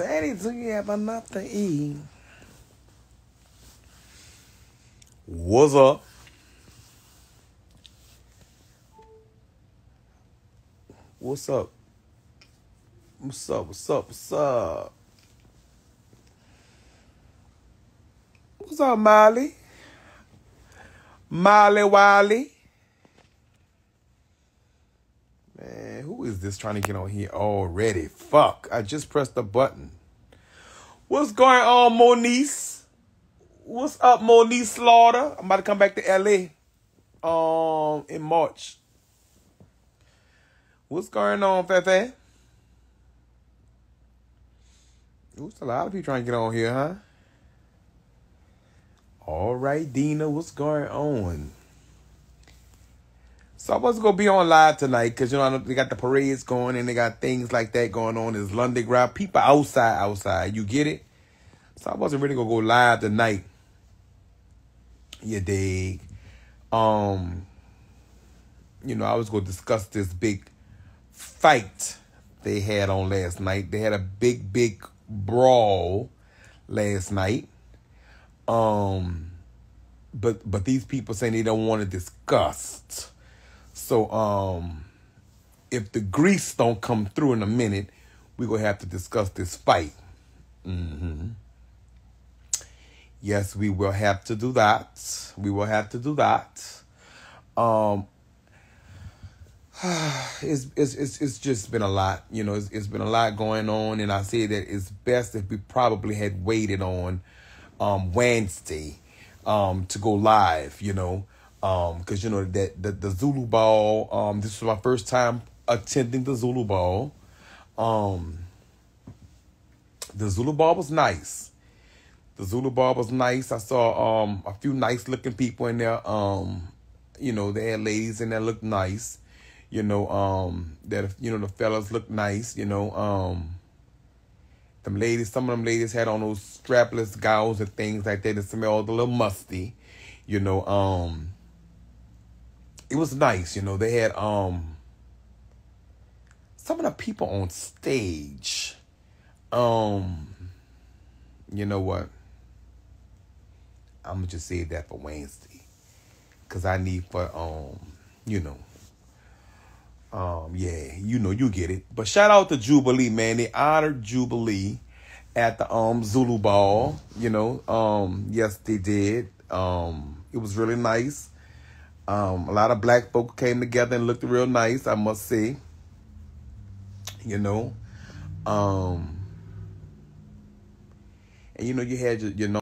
Do you have enough to eat? What's up? What's up? What's up? What's up? What's up? What's up, Molly? Molly Wiley? Man, who is this trying to get on here already? Fuck, I just pressed the button. What's going on, Moniece? What's up, Moniece Slaughter? I'm about to come back to LA um in March. What's going on, Fefe? There's a lot of people trying to get on here, huh? All right, Dina, what's going on? So I wasn't gonna be on live tonight because you know they got the parades going and they got things like that going on. It's London ground. People outside, outside. You get it? So I wasn't really gonna go live tonight. You dig? Um, you know, I was gonna discuss this big fight they had on last night. They had a big, big brawl last night. Um, but but these people saying they don't want to discuss. So um, if the grease don't come through in a minute, we're gonna have to discuss this fight. Mm-hmm. Yes, we will have to do that. We will have to do that. Um, it's, it's it's it's just been a lot, you know. It's, it's been a lot going on, and I say that it's best if we probably had waited on um, Wednesday um, to go live, you know, um, you know that the, the Zulu Ball. Um, this was my first time attending the Zulu Ball. Um, the Zulu Ball was nice. The Zulu Ball was nice. I saw um, a few nice looking people in there. Um, you know, they had ladies in there looked nice you know, um, that you know the fellas look nice, you know, um, them ladies, some of them ladies had on those strapless gowns and things like that that smelled a little musty, you know, um, it was nice, you know, they had um some of the people on stage, um, you know what? I'm gonna just save that for Wednesday, cause I need for um, you know um, yeah, you know, you get it. But shout out to Jubilee, man. They honored Jubilee at the um Zulu Ball. You know, um, yes, they did. Um, it was really nice. Um, a lot of black folk came together and looked real nice, I must say. You know, um, and you know, you had your, your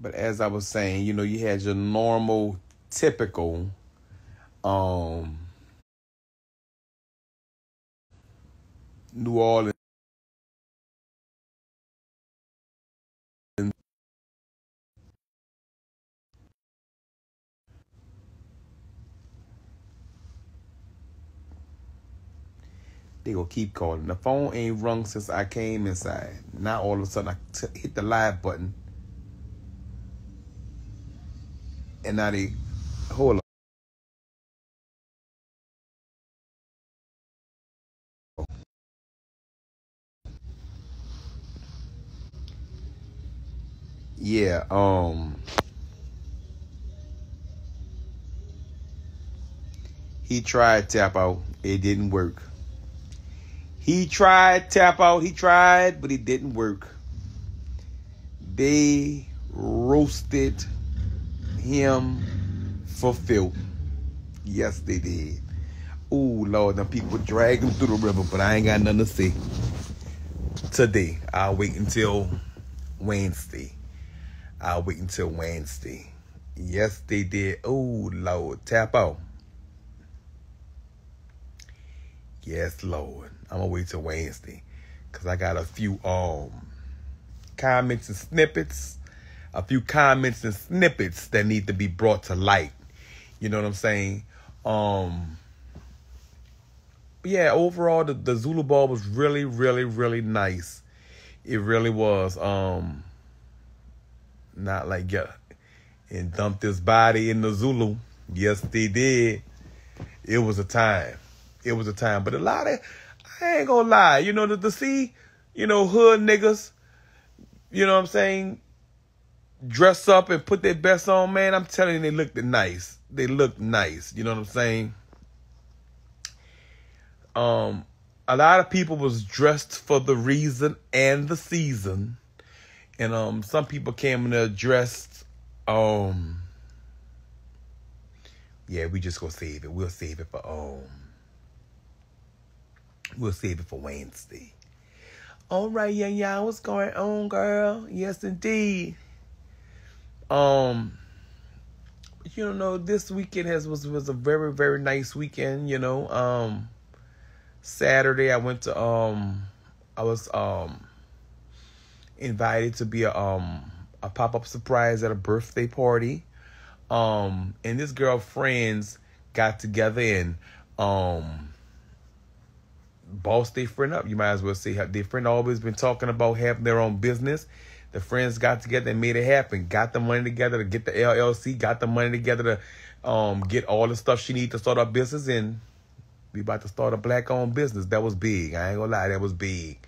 But as I was saying, you know, you had your normal, typical, um, New Orleans. They gonna keep calling. The phone ain't rung since I came inside. Now all of a sudden I t- hit the live button and now they hold Yeah, um he tried tap out, it didn't work. He tried tap out, he tried, but it didn't work. They roasted him fulfilled. Yes, they did. Oh, Lord, them people drag him through the river, but I ain't got nothing to say today. I'll wait until Wednesday. I'll wait until Wednesday. Yes, they did. Oh, Lord, tap out. Yes, Lord. I'm gonna wait till Wednesday. Cause I got a few um comments and snippets a few comments and snippets that need to be brought to light. You know what I'm saying? Um yeah, overall the, the Zulu ball was really, really, really nice. It really was. Um Not like yeah, and dumped his body in the Zulu. Yes, they did. It was a time. It was a time. But a lot of, I ain't gonna lie, you know, to, to see, you know, hood niggas, you know what I'm saying, dress up and put their best on, man, I'm telling you, they looked nice. They looked nice. You know what I'm saying? Um, a lot of people was dressed for the reason and the season. And um some people came in there dressed um yeah, we just gonna save it. We'll save it for um we'll save it for Wednesday. All right, yeah, yeah, what's going on, girl? Yes, indeed. Um, you know, this weekend has was was a very very nice weekend. You know, um, Saturday I went to um, I was um invited to be a um a pop up surprise at a birthday party. Um, and this girl friends got together and um boss their friend up. You might as well say their friend always been talking about having their own business. The friends got together and made it happen. Got the money together to get the LLC. Got the money together to um, get all the stuff she need to start a business. And we about to start a black owned business. That was big. I ain't gonna lie, that was big.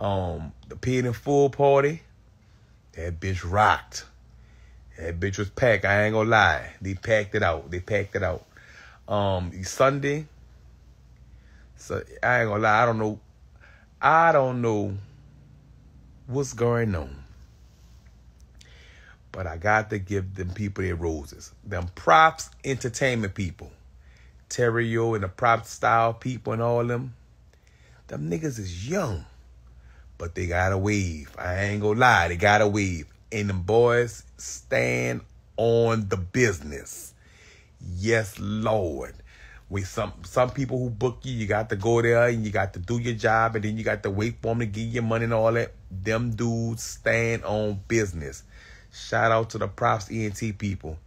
Um, the paid in full party, that bitch rocked. That bitch was packed. I ain't gonna lie. They packed it out. They packed it out. Um, Sunday, so I ain't gonna lie, I don't know. I don't know what's going on. But I got to give them people their roses. Them props entertainment people. Terrio and the prop style people and all them. Them niggas is young. But they got a weave. I ain't gonna lie, they got a weave. And them boys stand on the business. Yes, Lord with some some people who book you, you got to go there and you got to do your job and then you got to wait for them to give you money and all that. Them dudes stand on business. Shout out to the props ENT people.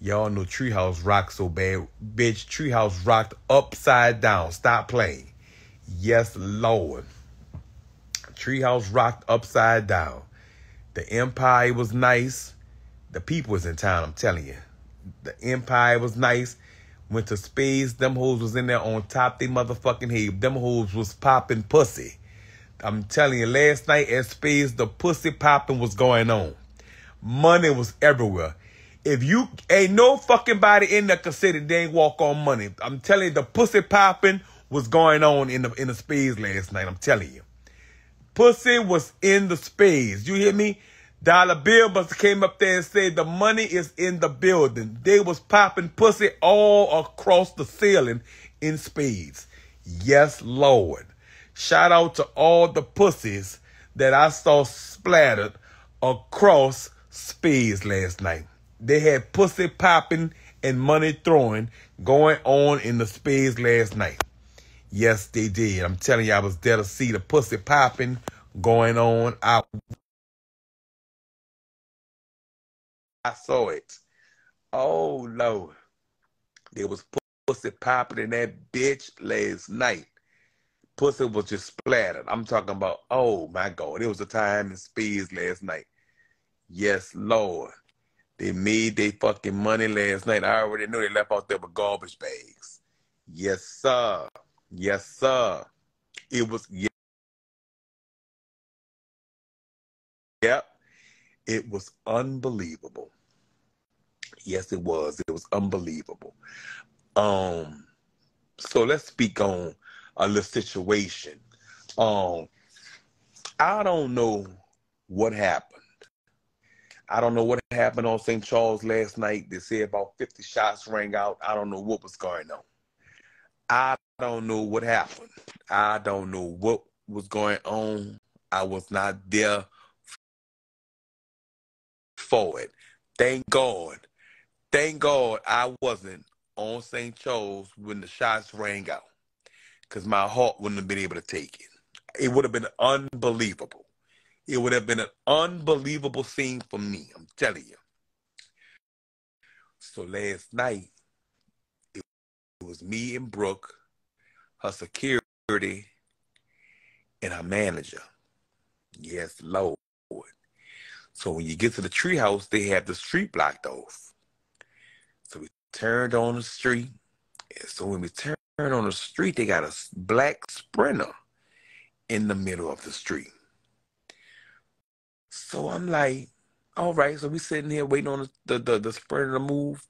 Y'all know Treehouse rocked so bad. Bitch, Treehouse rocked upside down. Stop playing. Yes, Lord. Treehouse rocked upside down. The Empire was nice. The people was in town, I'm telling you. The Empire was nice. Went to space. Them hoes was in there on top they motherfucking head. Them hoes was popping pussy. I'm telling you, last night at Spades, the pussy popping was going on. Money was everywhere. If you ain't no fucking body in there consider they ain't walk on money. I'm telling you, the pussy popping was going on in the in the spades last night. I'm telling you. Pussy was in the space. You hear me? Dollar Bill must came up there and said the money is in the building. They was popping pussy all across the ceiling in spades. Yes, Lord. Shout out to all the pussies that I saw splattered across spades last night. They had pussy popping and money throwing going on in the spades last night. Yes, they did. I'm telling you, I was there to see the pussy popping going on. I I saw it. Oh Lord. There was pussy popping in that bitch last night. Pussy was just splattered. I'm talking about, oh my God. It was a time in speeds last night. Yes, Lord. They made their fucking money last night. I already knew they left out there with garbage bags. Yes, sir. Yes, sir. It was, yeah. Yep. It was unbelievable. Yes, it was. It was unbelievable. Um, so let's speak on a little situation. Um, I don't know what happened. I don't know what happened on St. Charles last night. They said about 50 shots rang out. I don't know what was going on. I don't know what happened. I don't know what was going on. I was not there for it. Thank God. Thank God I wasn't on St. Charles when the shots rang out. Because my heart wouldn't have been able to take it. It would have been unbelievable. It would have been an unbelievable scene for me. I'm telling you. So last night, was me and Brooke, her security, and her manager. Yes, Lord. So when you get to the treehouse, they have the street blocked off. So we turned on the street. And so when we turned on the street, they got a black sprinter in the middle of the street. So I'm like, all right. So we sitting here waiting on the, the, the sprinter to move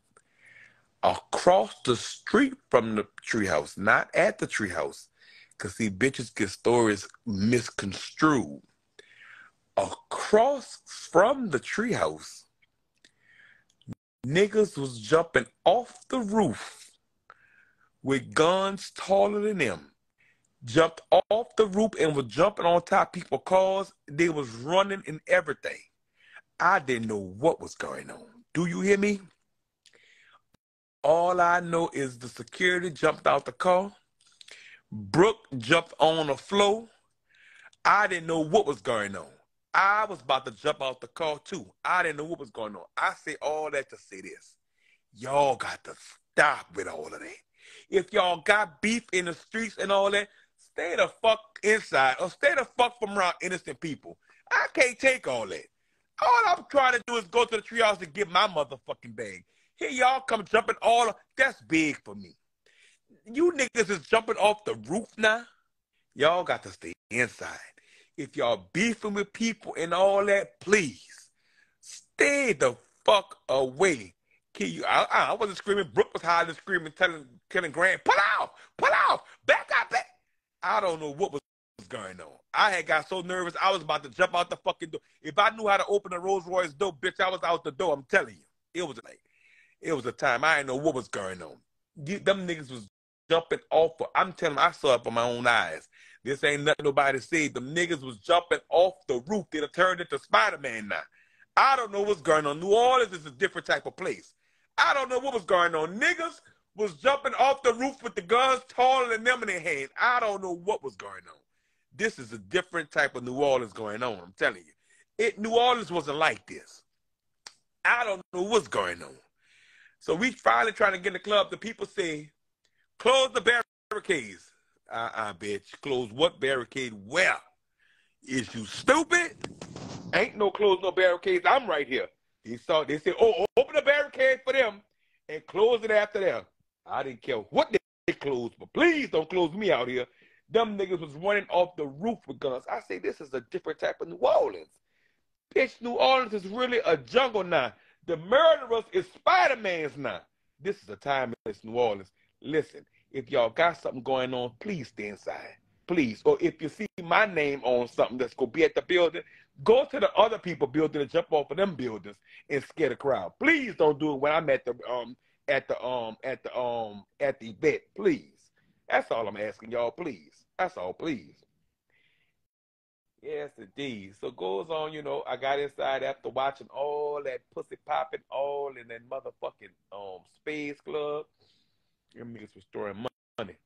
across the street from the treehouse, not at the treehouse. Because see, bitches get stories misconstrued. Across from the treehouse, niggas was jumping off the roof with guns taller than them. Jumped off the roof and was jumping on top people cars. They was running and everything. I didn't know what was going on. Do you hear me? All I know is the security jumped out the car. Brooke jumped on the floor. I didn't know what was going on. I was about to jump out the car too. I didn't know what was going on. I say all that to say this. Y'all got to stop with all of that. If y'all got beef in the streets and all that, stay the fuck inside or stay the fuck from around innocent people. I can't take all that. All I'm trying to do is go to the treehouse and get my motherfucking bag. Here y'all come jumping all. That's big for me. You niggas is jumping off the roof now. Y'all got to stay inside. If y'all beefing with people and all that, please stay the fuck away. Can you? I, I wasn't screaming. Brooke was hiding, screaming, telling, telling Grant, "Pull out, pull out, back up, back." I don't know what was going on. I had got so nervous, I was about to jump out the fucking door. If I knew how to open a Rolls Royce door, bitch, I was out the door. I'm telling you, it was like, it was a time I didn't know what was going on. Them niggas was jumping off. Of, I'm telling you, I saw it with my own eyes. This ain't nothing nobody said. Them niggas was jumping off the roof. They'd have turned into Spider Man now. I don't know what's going on. New Orleans is a different type of place. I don't know what was going on. Niggas was jumping off the roof with the guns taller than them in their hand. I don't know what was going on. This is a different type of New Orleans going on. I'm telling you. It New Orleans wasn't like this. I don't know what's going on. So we finally trying to get in the club. The people say, close the barricades. Uh-uh, bitch. Close what barricade? Where? Is you stupid? Ain't no close no barricades. I'm right here. They saw. They said, "Oh, open the barricade for them and close it after them." I didn't care what they closed, but please don't close me out here. Them niggas was running off the roof with guns. I say this is a different type of New Orleans. Bitch, New Orleans is really a jungle now. The murderers is Spider Man's now. This is a time in New Orleans. Listen, if y'all got something going on, please stay inside. Please. Or if you see my name on something that's gonna be at the building, go to the other people building and jump off of them buildings and scare the crowd. Please don't do it when I'm at the um at the um at the um at the event. Please. That's all I'm asking y'all, please. That's all, please. Yes, indeed. So goes on, you know, I got inside after watching all that pussy popping all in that motherfucking um space club. Them niggas was throwing money.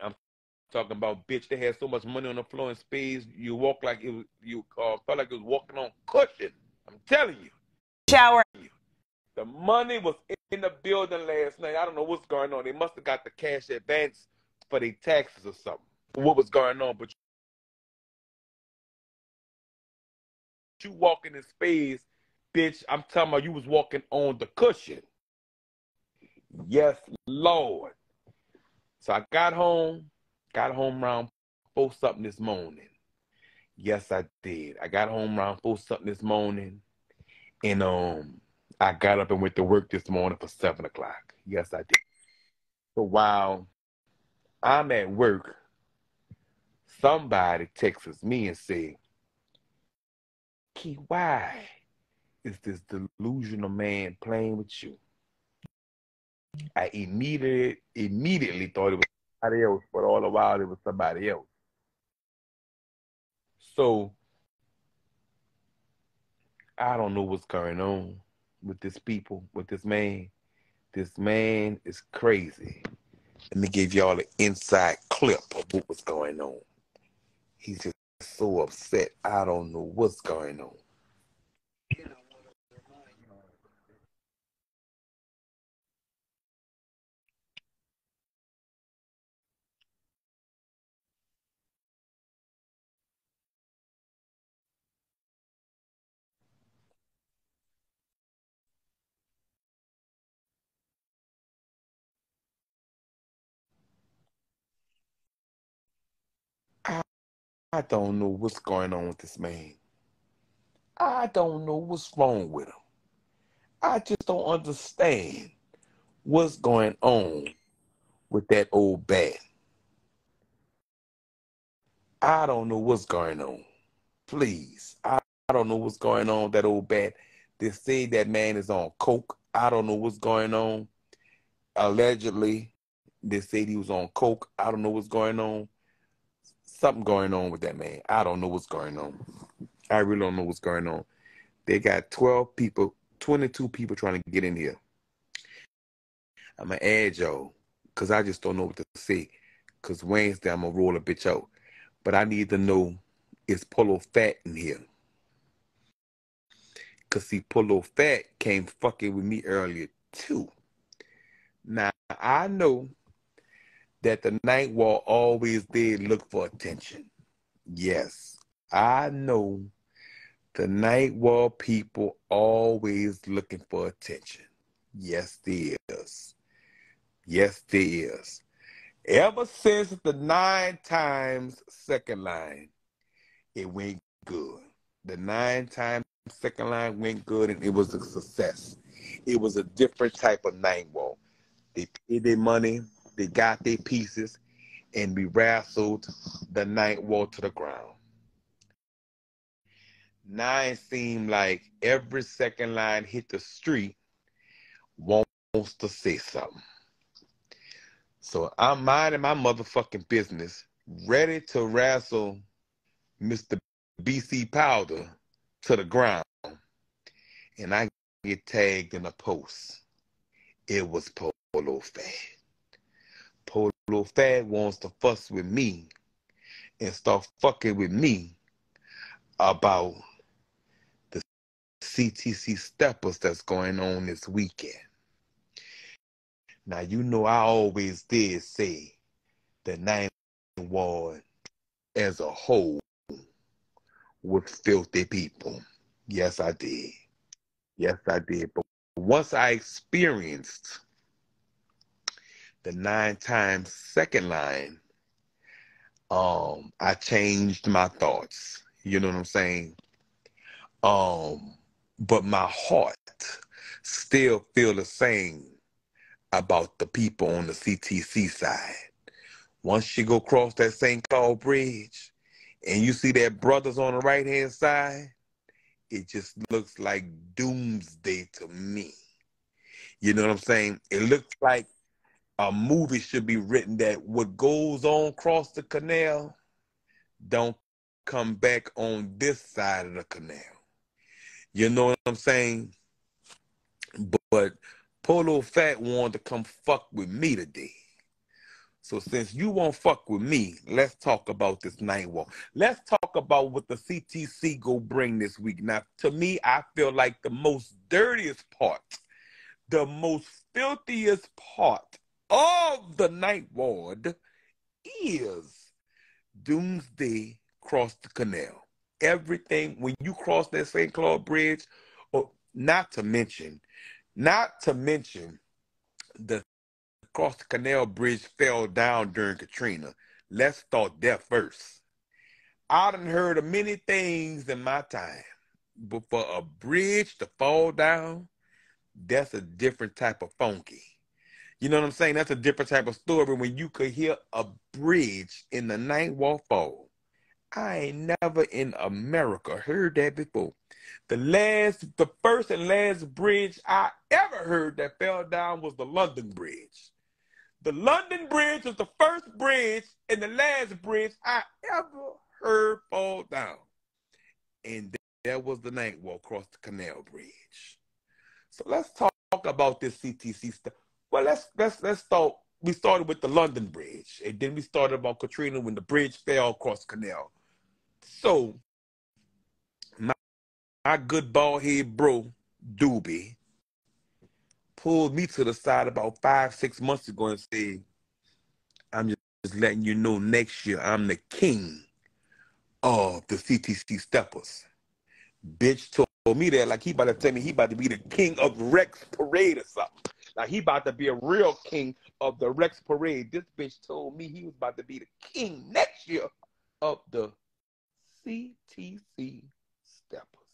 I'm talking about bitch. They had so much money on the floor in space. You walk like it was you uh, felt like it was walking on cushion. I'm telling you. Shower. The money was in the building last night. I don't know what's going on. They must have got the cash advance for their taxes or something. What was going on? But you walking in space, bitch. I'm talking about you was walking on the cushion. Yes, Lord. So I got home, got home around four something this morning. Yes, I did. I got home around four something this morning, and um, I got up and went to work this morning for seven o'clock. Yes, I did. So while I'm at work, somebody texts me and say, Key, why is this delusional man playing with you? I immediately immediately thought it was somebody else, but all the while it was somebody else. So I don't know what's going on with this people, with this man. This man is crazy. Let me give y'all an inside clip of what was going on. He's just so upset. I don't know what's going on. I don't know what's going on with this man. I don't know what's wrong with him. I just don't understand what's going on with that old bat. I don't know what's going on. Please. I, I don't know what's going on with that old bat. They say that man is on coke. I don't know what's going on. Allegedly, they said he was on coke. I don't know what's going on. Something going on with that man. I don't know what's going on. I really don't know what's going on. They got 12 people, 22 people trying to get in here. I'm going to add y'all because I just don't know what to say. Because Wednesday, I'm going to roll a bitch out. But I need to know is Polo Fat in here? Because see, Polo Fat came fucking with me earlier too. Now, I know that the night wall always did look for attention. Yes, I know the night wall people always looking for attention. Yes, there is. Yes, there is. Ever since the nine times second line, it went good. The nine times second line went good and it was a success. It was a different type of night wall. They paid their money, they got their pieces, and we wrestled the night wall to the ground. Now it seemed like every second line hit the street wants to say something. So I'm minding my motherfucking business, ready to wrestle Mr. BC Powder to the ground. And I get tagged in a post. It was Polo Fat. Polo Fat wants to fuss with me and start fucking with me about the CTC steppers that's going on this weekend. Now you know I always did say the nine ward as a whole with filthy people. Yes, I did. Yes, I did. But once I experienced the nine times second line, um, I changed my thoughts. You know what I'm saying? Um, but my heart still feel the same about the people on the CTC side. Once you go across that St. Paul Bridge and you see that brothers on the right hand side, it just looks like doomsday to me. You know what I'm saying? It looks like a movie should be written that what goes on across the canal don't come back on this side of the canal. You know what I'm saying? But Polo Fat wanted to come fuck with me today. So since you won't fuck with me, let's talk about this night walk. Let's talk about what the CTC go bring this week. Now, to me, I feel like the most dirtiest part, the most filthiest part of the night ward is Doomsday cross the canal. Everything when you cross that St. Claude Bridge, or not to mention, not to mention the cross the canal bridge fell down during Katrina. Let's start there first. I done heard of many things in my time, but for a bridge to fall down, that's a different type of funky. You know what I'm saying? That's a different type of story when you could hear a bridge in the night wall fall. I ain't never in America heard that before. The last, the first and last bridge I ever heard that fell down was the London Bridge. The London Bridge was the first bridge and the last bridge I ever heard fall down. And that was the night walk across the Canal Bridge. So let's talk about this CTC stuff. Well, let's let's let's start. We started with the London Bridge, and then we started about Katrina when the bridge fell across the canal. So my, my good bald head bro, Doobie, pulled me to the side about five, six months ago and said, I'm just, letting you know next year I'm the king of the CTC steppers. Bitch told me that like he about to tell me he about to be the king of Rex Parade or something. Like he about to be a real king of the Rex Parade. This bitch told me he was about to be the king next year of the CTC Steppers.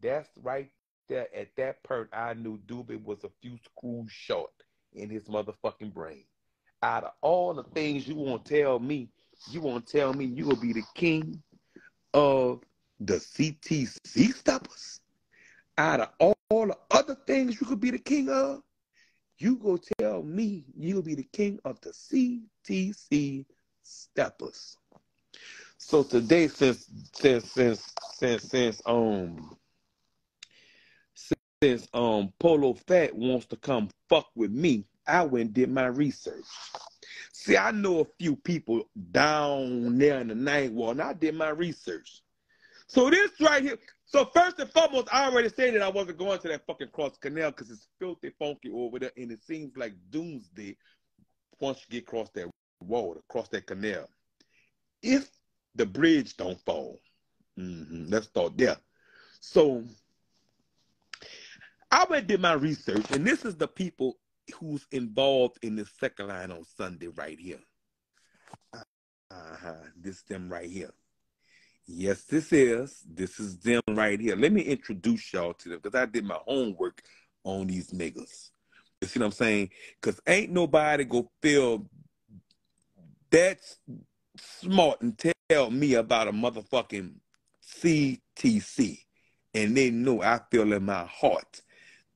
That's right there. At that part, I knew Doobie was a few screws short in his motherfucking brain. Out of all the things you want to tell me, you want to tell me you will be the king of the CTC Steppers? Out of all the other things you could be the king of, you go tell me you'll be the king of the CTC Steppers. So today, since since since since since um since um Polo Fat wants to come fuck with me, I went and did my research. See, I know a few people down there in the Ninth Ward, and I did my research. So this right here. So first and foremost, I already said that I wasn't going to that fucking cross canal because it's filthy funky over there, and it seems like doomsday once you get across that wall, across that canal. If the bridge don't fall. Mm-hmm. Let's start there. So I went did my research, and this is the people who's involved in the second line on Sunday right here. Uh-huh. This them right here. Yes, this is. This is them right here. Let me introduce y'all to them because I did my homework on these niggas. You see what I'm saying? Because ain't nobody go feel that's smart and tell me about a motherfucking CTC. And they know I feel in my heart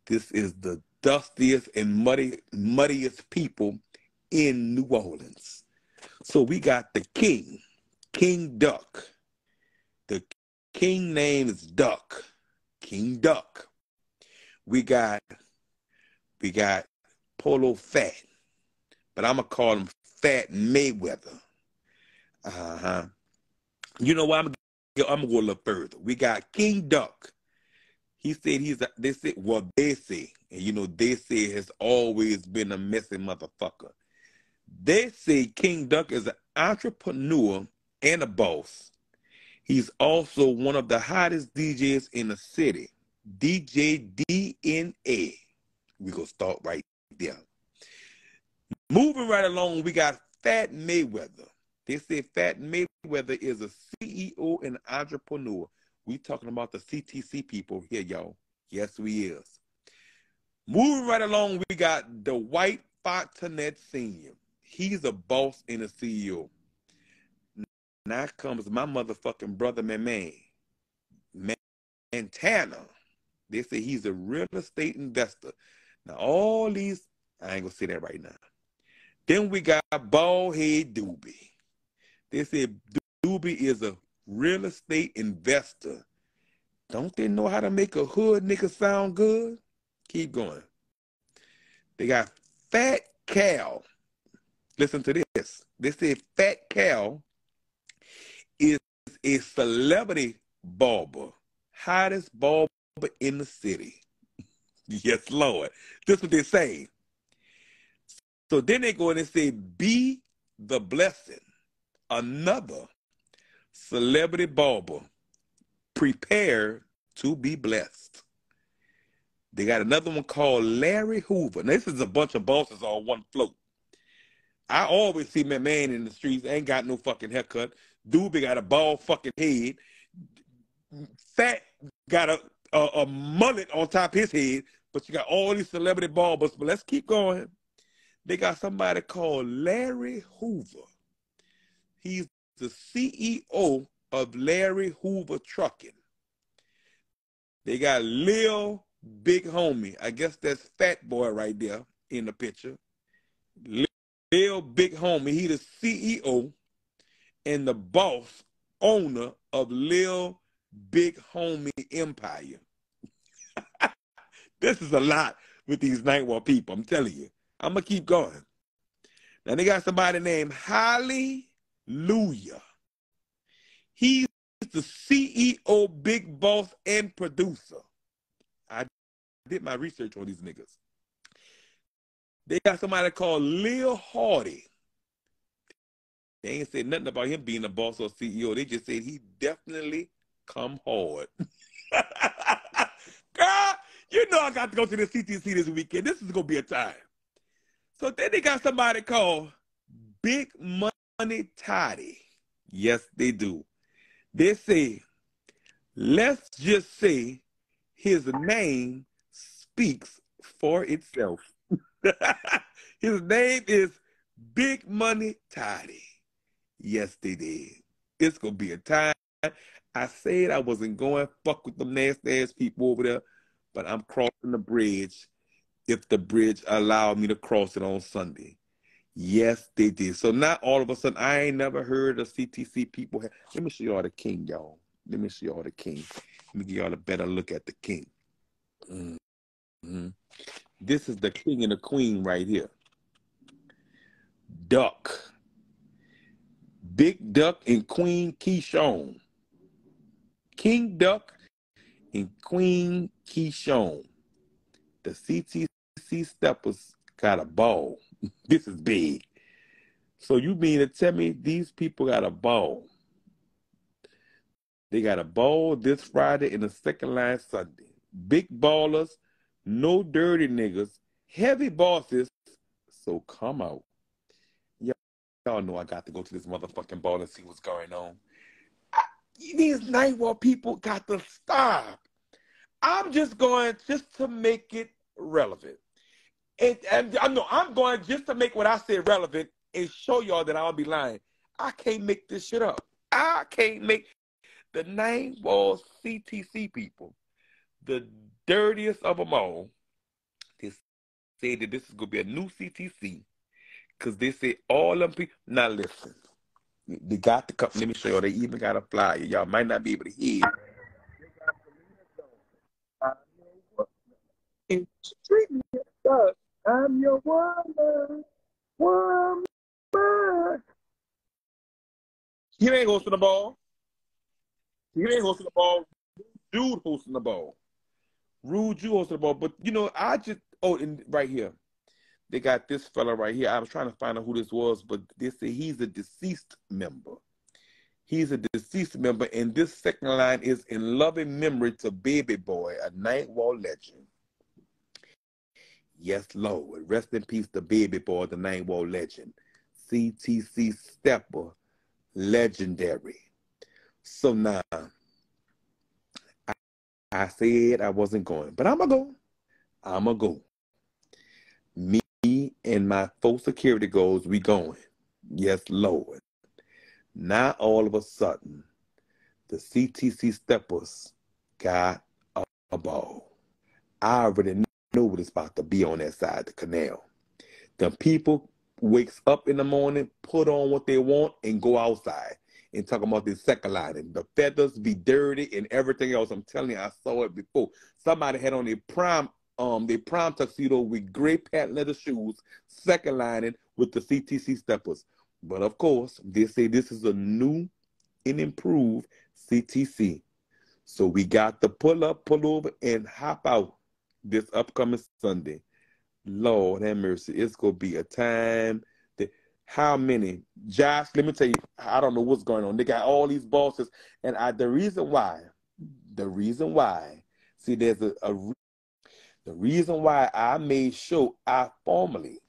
this is the dustiest and muddy, muddiest people in New Orleans. So we got the king, King Duck. King name is Duck, King Duck. We got, we got Polo Fat, but I'm gonna call him Fat Mayweather. Uh huh. You know what? I'm gonna, I'm gonna go a little further. We got King Duck. He said he's a, they said well they say and you know they say has always been a messy motherfucker. They say King Duck is an entrepreneur and a boss. He's also one of the hottest DJs in the city. DJ DNA. We gonna start right there. Moving right along, we got Fat Mayweather. They say Fat Mayweather is a CEO and entrepreneur. We talking about the CTC people here, y'all. Yes, we is. Moving right along, we got the White Fontanet Senior. He's a boss and a CEO. Now comes my motherfucking brother, man, Montana. They say he's a real estate investor. Now all these, I ain't gonna say that right now. Then we got Ballhead Doobie. They said Doobie is a real estate investor. Don't they know how to make a hood nigga sound good? Keep going. They got Fat Cal. Listen to this. They said Fat Cal is a celebrity barber, hottest barber in the city. yes, Lord. This is what they say. So then they go in and say, be the blessing another celebrity barber prepare to be blessed. They got another one called Larry Hoover. Now, this is a bunch of bosses on one float. I always see my man in the streets, ain't got no fucking haircut. Doobie got a bald fucking head. Fat got a, a, a mullet on top of his head, but you got all these celebrity barbers. But let's keep going. They got somebody called Larry Hoover. He's the CEO of Larry Hoover Trucking. They got Lil Big Homie. I guess that's Fat Boy right there in the picture. Lil Big Homie. He the CEO and the boss owner of Lil Big Homie Empire. this is a lot with these Night War people. I'm telling you. I'm gonna keep going. Now they got somebody named Hallelujah. He's the CEO, big boss, and producer. I did my research on these niggas. They got somebody called Lil Hardy. They ain't said nothing about him being a boss or CEO. They just said he definitely come hard. Girl, you know I got to go to the CTC this weekend. This is gonna be a time. So then they got somebody called Big Money Toddy. Yes, they do. They say, let's just say his name speaks for itself. his name is Big Money Toddy. Yes, they did. It's gonna be a time. I said I wasn't going fuck with them nasty ass people over there, but I'm crossing the bridge if the bridge allowed me to cross it on Sunday. Yes, they did. So not all of a sudden, I ain't never heard of CTC people. Have, let me show y'all the king, y'all. Let me show y'all the king. Let me give y'all a better look at the king. Mm-hmm. This is the king and the queen right here. Duck. Big Duck and Queen Keyshawn. King Duck and Queen Keyshawn. The CTC Steppers got a ball. this is big. So you mean to tell me these people got a ball? They got a ball this Friday and the second line Sunday. Big ballers, no dirty niggas, heavy bosses. So come out. Y'all know I got to go to this motherfucking ball and see what's going on. I, these Nightwalk people got to stop. I'm just going just to make it relevant. And, and I know I'm going just to make what I said relevant and show y'all that I'll be lying. I can't make this shit up. I can't make the nine walls CTC people, the dirtiest of them all. They say that this is gonna be a new CTC because they say all them people. Now listen, they got the cup. Let me show you. They even got a flyer. Y'all might not be able to hear. And treat me I'm your woman, woman. He ain't hosting the ball. He ain't hosting the ball. Dude hosting the ball. Rude you hosting the ball. But you know, I just oh, and right here, they got this fella right here. I was trying to find out who this was, but they say he's a deceased member. He's a deceased member, and this second line is in loving memory to Baby Boy, a Nightwall legend. Yes, Lord. Rest in peace to Baby Boy, the Nightwall legend. CTC Stepper, legendary. So now, I, I said I wasn't going, but I'm going to go. I'm going to go. And my full security goals, we going. Yes, Lord. Now all of a sudden, the CTC Steppers got a, a ball. I already know what it's about to be on that side of the canal. The people wakes up in the morning, put on what they want, and go outside and talk about this second line and the feathers be dirty and everything else. I'm telling you, I saw it before. Somebody had on a prime um their prime tuxedo with gray patent leather shoes, second lining with the CTC steppers. But of course, they say this is a new and improved CTC. So we got to pull up, pull over, and hop out this upcoming Sunday. Lord have mercy. It's gonna be a time that how many Josh, let me tell you, I don't know what's going on. They got all these bosses, and I the reason why, the reason why, see, there's a, a the reason why I made sure I formally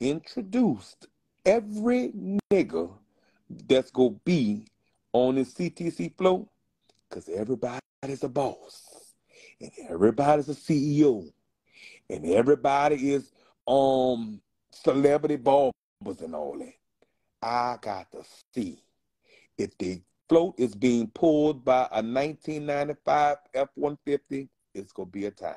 introduced every nigga that's gonna be on the CTC flow, because everybody's a boss and everybody's a CEO, and everybody is um celebrity barbers and all that. I got to see if the float is being pulled by a 1995 F-150. It's gonna be a time.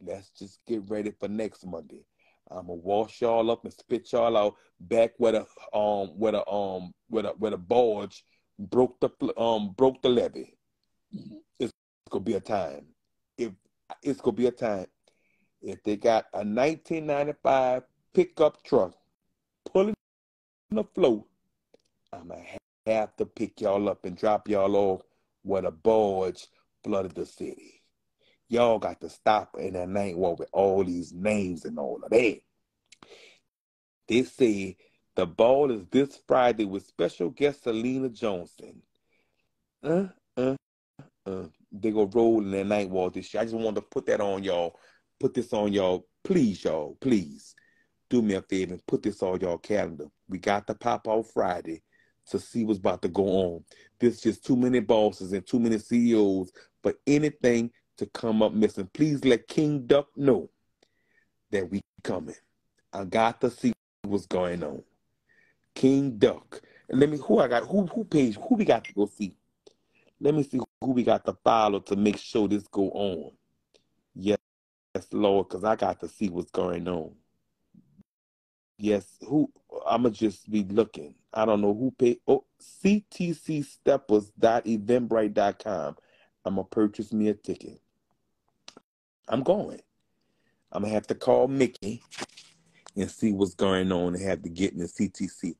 Let's just get ready for next Monday. I'm gonna wash y'all up and spit y'all out back where the um where the um where the where the barge broke the um broke the levee. It's gonna be a time if it's gonna be a time if they got a 1995 pickup truck pulling the float, I'm gonna have to pick y'all up and drop y'all off where the barge flooded the city. Y'all got to stop in that night walk with all these names and all of that. They say the ball is this Friday with special guest Selena Johnson. Uh, uh, uh they go roll in that night wall this year. I just wanted to put that on y'all. Put this on y'all. Please, y'all. Please do me a favor and put this on y'all calendar. We got to pop off Friday to see what's about to go on. There's just too many bosses and too many CEOs for anything to come up missing. Please let King Duck know that we coming. I got to see what's going on. King Duck. And let me who I got who who page who we got to go see. Let me see who we got to follow to make sure this go on. Yes, Lord, because I got to see what's going on. Yes, who I'ma just be looking. I don't know who paid. Oh, ctcsteppers.eventbrite.com. I'm gonna purchase me a ticket. I'm going. I'm gonna have to call Mickey and see what's going on and have to get in the CTC.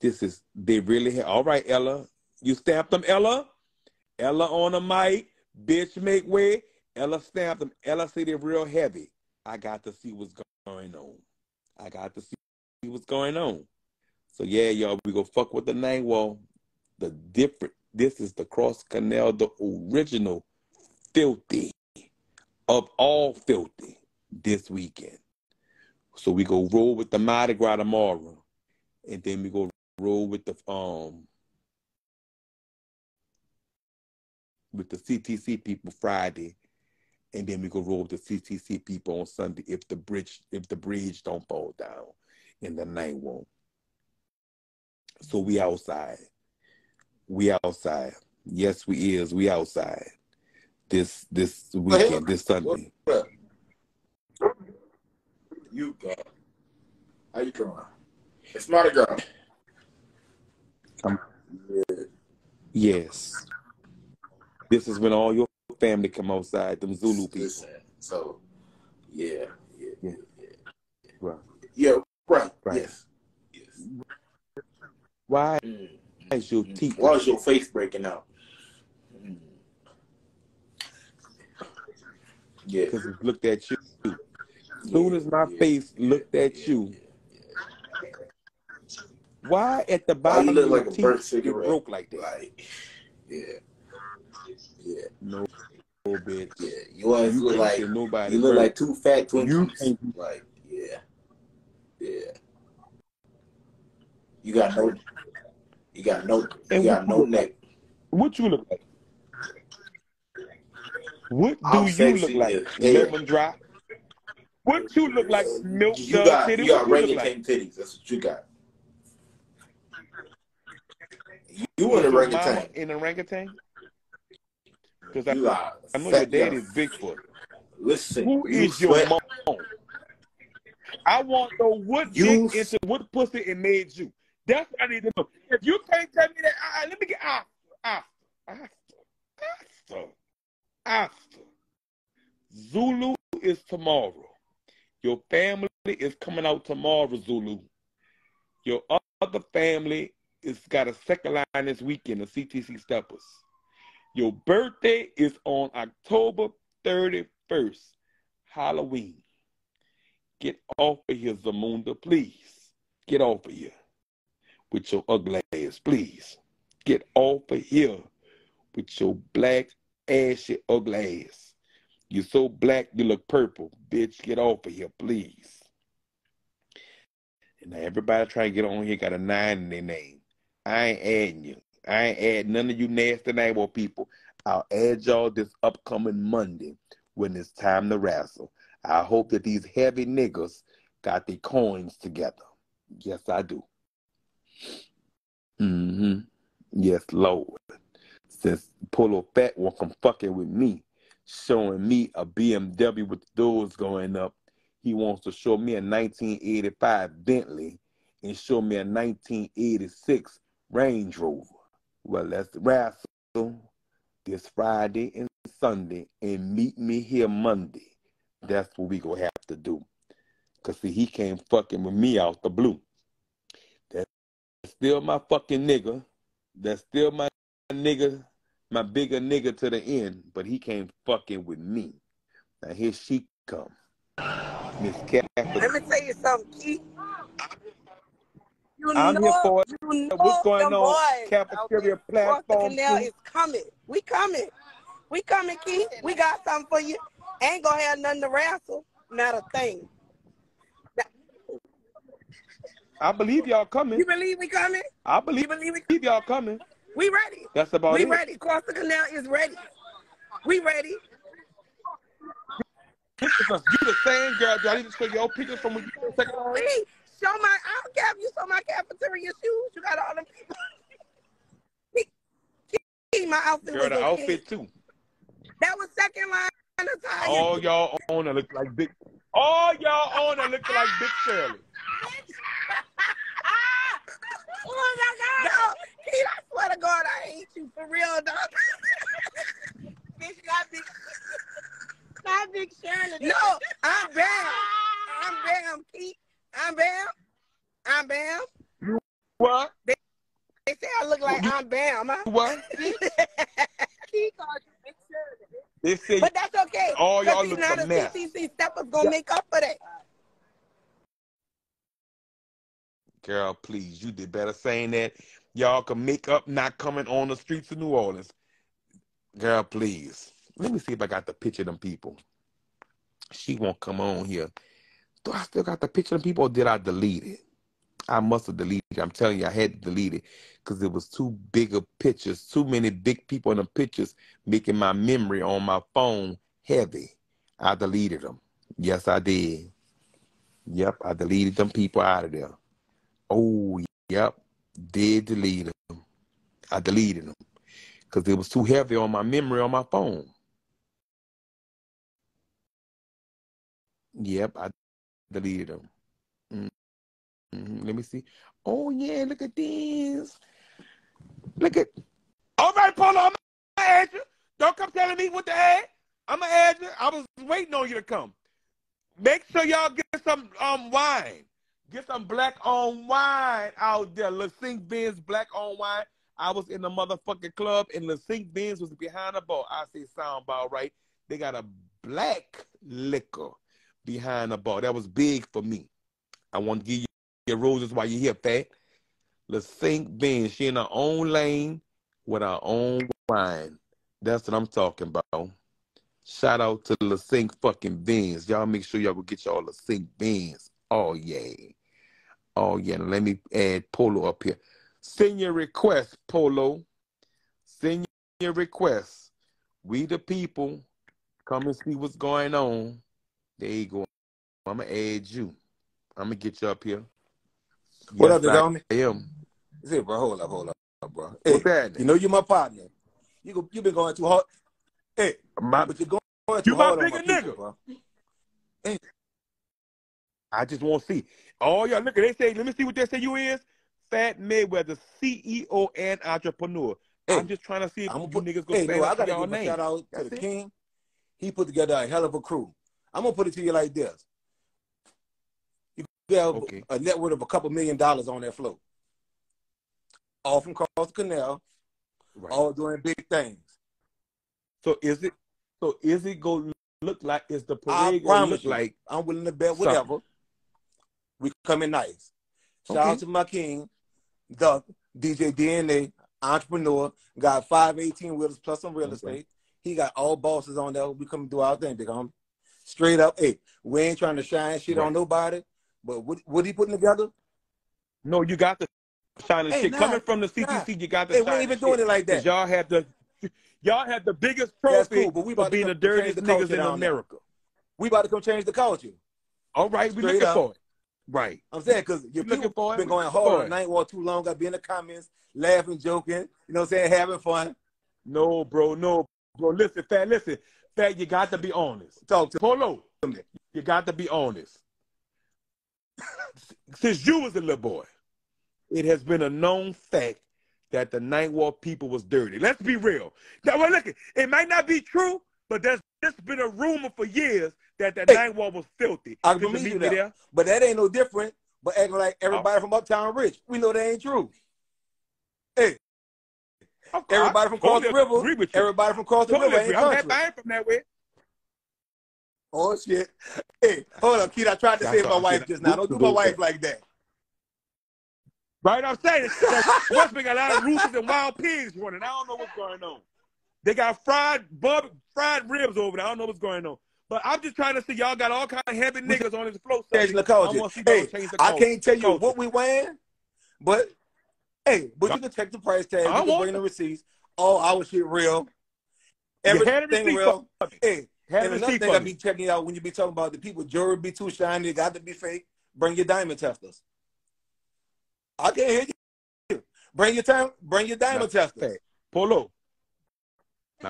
This is they really have all right, Ella. You stamped them, Ella. Ella on the mic. Bitch make way. Ella stamped them. Ella said they're real heavy. I got to see what's going on. I got to see what's going on. So yeah, y'all, we go fuck with the name. The different. This is the Cross Canal, the original filthy of all filthy this weekend. So we go roll with the Mardi Gras tomorrow, and then we go roll with the um with the CTC people Friday, and then we go roll with the CTC people on Sunday if the bridge if the bridge don't fall down and the night won't. So we outside. We outside. Yes, we is. We outside. This this weekend, this Sunday. You got. How you doing? It's Mardi Gras. Um, yes. This is when all your family come outside, them Zulu people. Listen, so, yeah, yeah, yeah, yeah. Right. Yeah, right. Right. Yes. Yes. Why Mm. is your Mm. teeth? Why is your face breaking out? Yeah. Because it looked at you. As Soon yeah, as my yeah, face looked at you, why at the bottom of like a teeth burnt you cigarette? broke like that? Like, yeah, yeah, No, bitch. yeah. You always You look like nobody you look burnt. like two fat twins. You can't. Like, yeah, yeah. You got no, you got no, you And got no neck. like? What you look like? What do I'm you look like? hell. Lemon drop? What you look like? Milk You got titty? you got you like? titties. That's what you got. You an Is your orangutan. an orangutan? Because I, got I know your. Dad is Bigfoot. listen. Who You is your mom? I want to know what You dick into what pussy it made you. That's what I need to know. If you can't tell me that, uh, let me get after, after, after, after, after. Zulu is tomorrow. Your family is coming out tomorrow, Zulu. Your other family is got a second line this weekend, the CTC Steppers. Your birthday is on October 31st, Halloween. Get off of here, Zamunda, please. Get off of here with your ugly ass, please. Get off of here with your black, ashy, ugly ass. You're so black, you look purple. Bitch, get off of here, please. And everybody trying to get on here got a nine in their name. I ain't adding you. I ain't adding none of you nasty name people. I'll add y'all this upcoming Monday when it's time to wrestle. I hope that these heavy niggas got their coins together. Yes, I do. Mm-hmm. Yes, Lord. Since Polo Fat come fucking with me, showing me a BMW with the doors going up, he wants to show me a 1985 Bentley and show me a 1986 Range Rover. Well, let's wrestle this Friday and Sunday and meet me here Monday. That's what we gonna have to do. Cause see, he came fucking with me out the blue. That's still my fucking nigga. That's still my nigga, my bigger nigga to the end. But he came fucking with me. Now here she come, Miss Let me tell you something, Keith. You I'm here for it. you know What's going on? boys Cafeteria. Platform canal is coming. We coming. We coming, Keith. We got something for you. Ain't gonna have nothing to wrestle. Not a thing. I believe y'all coming. You believe we coming? I You believe, believe we believe y'all coming. We ready? That's about it. We ready. Cross the canal is ready. We ready. Pictures of you the same girl. Do I need to show your pictures from when you were second line? Show my. I don't care if you saw my cafeteria shoes. You got all them people. Keep my outfit. Girl, the okay. outfit too. That was second line attire. All y'all on that look like big. All y'all on that look like Big Shirley. oh my God! No, Keith, I swear to God, I hate you for real, dog. Bitch, not big. Not big Shirley. No, I'm Bam. I'm Bam, Keith. I'm Bam. I'm Bam. What? They say I look like I'm Bam. Huh? What? Keith called you Big Shirley. They say But that's okay. All y'all Because look a mess. CTC steppers gonna make up for that. Girl, please, you did better saying that. Y'all can make up not coming on the streets of New Orleans. Girl, please. Let me see if I got the picture of them people. She won't come on here. Do I still got the picture of them people or did I delete it? I must have deleted it. I'm telling you, I had to delete it because it was too big of pictures, too many big people in the pictures, making my memory on my phone heavy. I deleted them. Yes, I did. Yep, I deleted them people out of there. Oh, yep, did delete them. I deleted them because it was too heavy on my memory on my phone. Yep, I deleted them. Mhm, Let me see. Oh yeah, look at this. Look at. All right, Polo, I'm gonna add you. Don't come telling me what to add. I'm gonna add you. I was waiting on you to come. Make sure y'all get some um wine. Get some black on wine out there. LaSink Benz black on wine. I was in the motherfucking club and LaSink Benz was behind the bar. I say sound bar right. They got a black liquor behind the bar. That was big for me. I want to give you your roses while you're here, fat. LaSink Benz. She in her own lane with her own wine. That's what I'm talking about. Shout out to LaSink fucking Benz. Y'all make sure y'all go get y'all LaSink Benz. Oh yeah. Oh yeah. Let me add Polo up here. Send your request, Polo. Send your request. We the people. Come and see what's going on. There you go. I'm gonna add you. I'm gonna get you up here. What Yes, up, the I am. Say, bro, hold up, hold up, bro. Hey, What's that? you know you're my partner. You go, you been going too hard. Hey, My, but you're going, going too You my hard on bigger my nigga. people, bro. I just want to see. Oh, y'all look at they say, let me see what they say you is. Fat Mayweather, CEO and entrepreneur. Hey, I'm just trying to see if I'm you gonna put. niggas go Hey, stand no, I gotta give a shout out to That's the it. king. He put together a hell of a crew. I'm gonna put it to you like this: you have Okay. a net worth of a couple million dollars on that float, all from across the canal, Right. all doing big things. So is it? So is it gonna look like? Is the I parade gonna promise look you, like? I'm willing to bet something? We coming nice. Shout Okay. out to my king, the DJ DNA entrepreneur. Got five 18 wheelers plus some real Okay. estate. He got all bosses on there. We coming do our thing, big homie. Straight up, hey, we ain't trying to shine shit Right. on nobody. But what what he putting together? No, you got the shining Hey, shit nah, coming from the nah. CTC. You got the Hey, we ain't even doing shit. it like that. y'all have the y'all have the biggest trophy cool, but we about to being come the dirtiest the niggas in there. America. We about to come change the culture. All right, we Straight looking up. for it. Right. I'm saying because your people for been going hard on Ninth Ward too long. Got be in the comments, laughing, joking. You know what I'm saying? Having fun. No, bro, no, bro. Listen, fat, listen, fat. You got to be honest. Talk to Polo, you got to be honest. Since you was a little boy, it has been a known fact that the Ninth Ward people was dirty. Let's be real. Now, well, look, it might not be true, but there's just been a rumor for years that that Hey, Ninth Ward was filthy. I Could you believe meet you there. there? But that ain't no different. But acting like Oh, everybody from Uptown Rich. We know that ain't true. Hey, of course, everybody I from across the river, agree with you. everybody from across the Totally river ain't I'm happy country. I ain't from that way. Oh shit. Hey, hold up, Keith. I tried to That's save my wife just now. Don't do my wife like that. Right, I'm saying that West Bank got a lot of roosters and wild pigs running. I don't know what's going on. They got fried bub, fried ribs over there. I don't know what's going on. But I'm just trying to see y'all got all kind of heavy niggas on this float. Changing the culture. Hey, I can't tell you what we wearing, but hey, but you can check the price tag. You I can want- bring the receipts. All our shit real. Everything real. Hey, and another thing I be checking out when you be talking about the people jewelry be too shiny, it got to be fake. Bring your diamond testers. I can't hear you. Bring your time. Bring your diamond That's testers. Polo.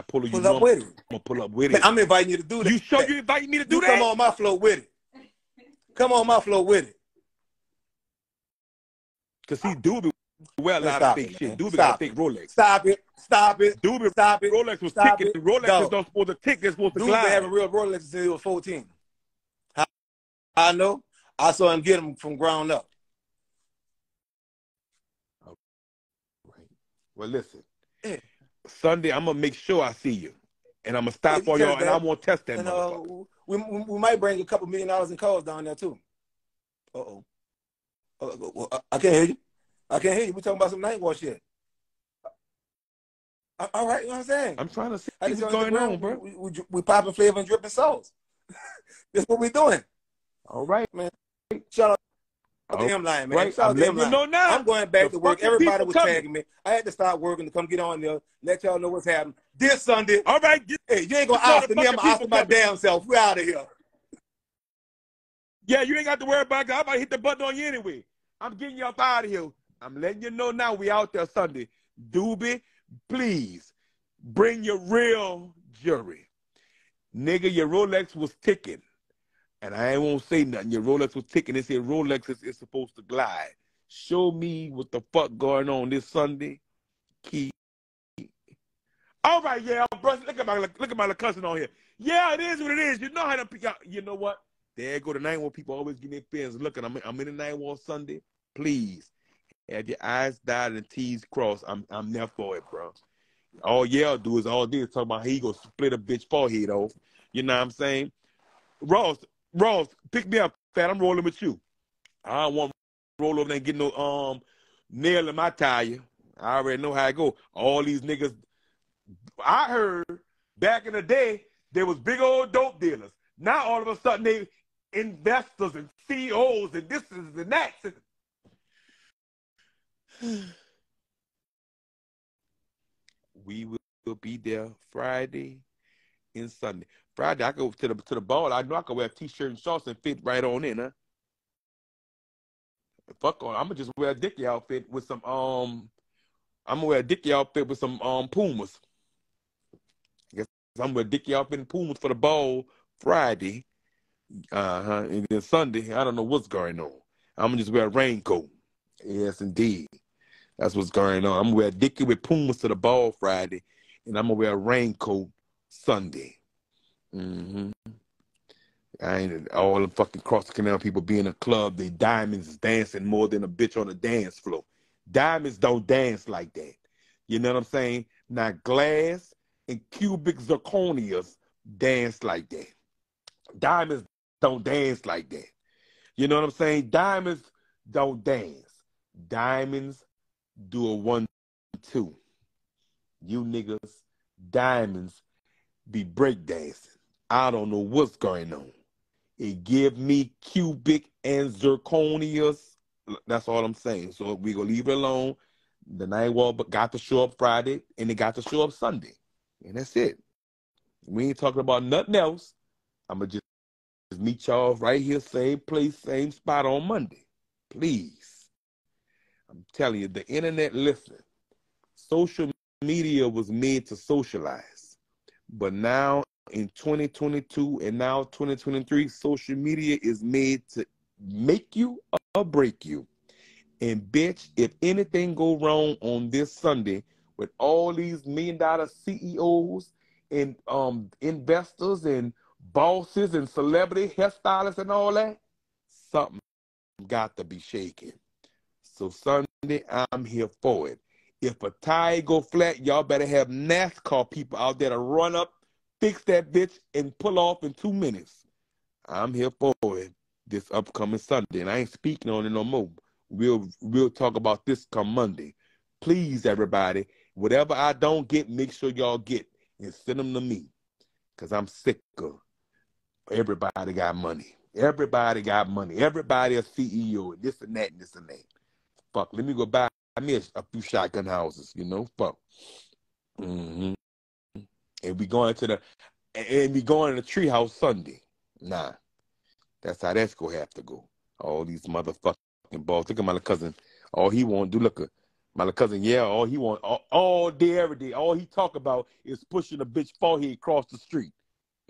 Polo, you Pull know up with it. I'm gonna pull up with Man, it. I'm inviting you to do that. You sure you inviting me to do You that? come on my flow with it. Come on my flow with it. Cause see, Doobie well a Man, lot of fake it, shit. man. Doobie got fake. Rolex. Stop it. Stop it. Doobie Stop it. Rolex was Stop ticking. it. Rolex Go. is not supposed to tick. They're supposed to Dude glide. having real Rolex since he was 14. How- I know. I saw him get them from ground up. Well, listen. Yeah. Sunday, I'm gonna make sure I see you, and I'm gonna stop Yeah, on y'all, and I to test that And uh, we, we might bring a couple million dollars in calls down there too. Uh oh. I can't hear you. I can't hear you. We talking about some Ninth Ward shit. Uh, All right, you know what I'm saying? I'm trying to see I what's going on, bro. we, we, we popping flavor and dripping sauce. That's what we doing. All right, man. Shout out Oh, to him line, man. right. I'm to letting him you know now. I'm going back The to work. Everybody was coming. tagging me. I had to stop working to come get on there, let y'all know what's happening. This Sunday, All right, get- hey, you ain't gonna You know the me. I'm fucking gonna oust people my damn self. We out of here. yeah, you ain't got to worry about it. I'm about to hit the button on you anyway. I'm getting you up out of here. I'm letting you know now. We out there Sunday. Doobie, please bring your real jewelry. Nigga, your Rolex was ticking. And I ain't won't say nothing. Your Rolex was ticking. They said Rolex is, is supposed to glide. Show me what the fuck going on this Sunday. Key. All right, yeah, bro. Look at my look at my cousin on here. Yeah, it is what it is. You know how to pick out. You know what? There go the night when people always give me fears. Look, I'm I'm in the Ninth Ward Sunday. Please have your eyes dotted and T's crossed. I'm I'm there for it, bro. All y'all do is all this talk about he gonna split a bitch forehead off. You know what I'm saying? Ross, Ross, pick me up, fat. I'm rolling with you. I don't want to roll over there and get no um nail in my tire. I already know how it go. All these niggas. I heard back in the day there was big old dope dealers. Now all of a sudden they investors and CEOs and this is and that. We will will be there Friday and Sunday. Friday I go to the to the ball. I know I can wear a t-shirt and shorts and fit right on in, huh? Fuck on. I'm gonna just wear a dicky outfit with some um. I'm gonna wear a dicky outfit with some um Pumas. I guess I'm gonna wear a dicky outfit and Pumas for the ball Friday. Uh huh. And then Sunday, I don't know what's going on. I'm gonna just wear a raincoat. Yes, indeed. That's what's going on. I'm gonna wear a dicky with Pumas to the ball Friday, and I'm gonna wear a raincoat Sunday. Hmm I ain't all the fucking cross the canal people be in a club. They diamonds dancing more than a bitch on a dance floor. Diamonds don't dance like that. You know what I'm saying? Now glass and cubic zirconias dance like that. Diamonds don't dance like that. You know what I'm saying? Diamonds don't dance. Diamonds do a one two. You niggas, diamonds be breakdancing. I don't know what's going on. It give me cubic and zirconias. That's all I'm saying. So we gonna leave it alone. The Ninth Ward got to show up Friday and it got to show up Sunday. And that's it. We ain't talking about nothing else. I'ma just meet y'all right here, same place, same spot on Monday. Please. I'm telling you, the internet listen. Social media was made to socialize. But now in 2022 and now 2023, social media is made to make you or break you. And bitch, if anything go wrong on this Sunday with all these million dollar CEOs and um investors and bosses and celebrity hairstylists and all that, something got to be shaking. So Sunday, I'm here for it. If a tire go flat, y'all better have NASCAR people out there to run up, fix that bitch, and pull off in two minutes. I'm here for it this upcoming Sunday, and I ain't speaking on it no more. We'll we'll talk about this come Monday. Please, everybody, whatever I don't get, make sure y'all get and send them to me, cause I'm sick of Everybody got money. Everybody got money. Everybody a CEO and this and that and this and that. Fuck, let me go buy me a, a few shotgun houses, you know? Fuck. hmm And we going to the and we going to the treehouse Sunday. Nah. That's how that's gonna have to go. All these motherfucking balls. Look at my cousin. All he want do look at my cousin, yeah, all he want all, all day, every day, all he talk about is pushing a bitch forehead across the street.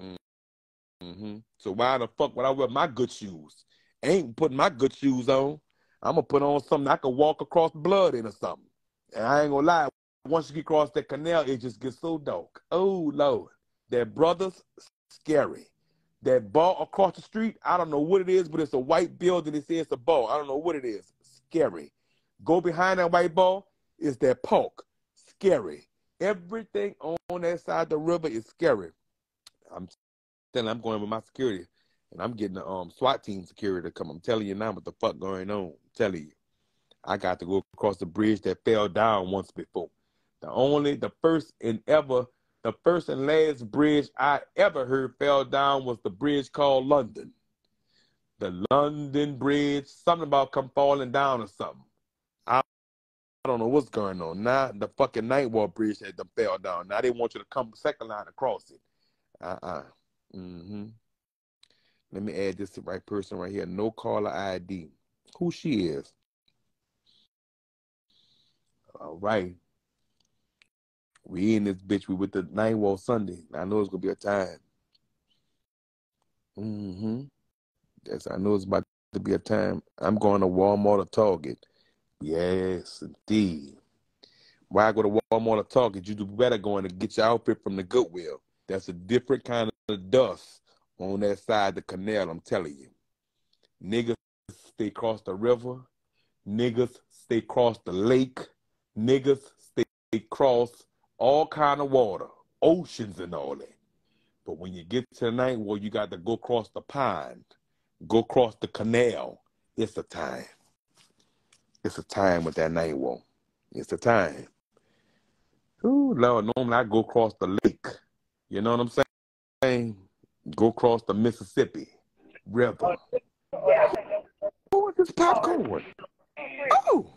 Mm-hmm. So why the fuck would I wear my good shoes? ain't putting my good shoes on. I'm gonna put on something I can walk across blood in or something. And I ain't gonna lie, once you get across that canal, it just gets so dark. Oh Lord, that brother's scary. That ball across the street, I don't know what it is, but it's a white building. It says it's a ball. I don't know what it is. Scary. Go behind that white ball is that poke. Scary. Everything on that side of the river is scary. I'm telling I'm going with my security. And I'm getting the um SWAT team security to come. I'm telling you now what the fuck going on. I'm telling you. I got to go across the bridge that fell down once before. The only, the first and ever, the first and last bridge I ever heard fell down was the bridge called London. The London Bridge, something about come falling down or something. I, I don't know what's going on. Now the fucking Ninth Ward Bridge had them fell down. Now they want you to come second line across it. Uh-uh. Mm-hmm. Let me add this to the right person right here. No caller ID. Who she is. All right. We in this bitch. We with the Ninth Ward Sunday. I know it's gonna be a time. Mm-hmm. Yes, I know it's about to be a time. I'm going to Walmart or Target. Yes, indeed. Why go to Walmart or Target? You do better going to get your outfit from the Goodwill. That's a different kind of dust on that side of the canal, I'm telling you. Niggas stay across the river. Niggas stay across the lake. Niggas stay across all kind of water, oceans and all that. But when you get to the Ninth Ward you got to go across the pond, go across the canal, it's a time. It's a time with that Ninth Ward. It's a time. Ooh, Lord, normally I go across the lake. You know what I'm saying? Go across the Mississippi River. Oh, this popcorn. Oh.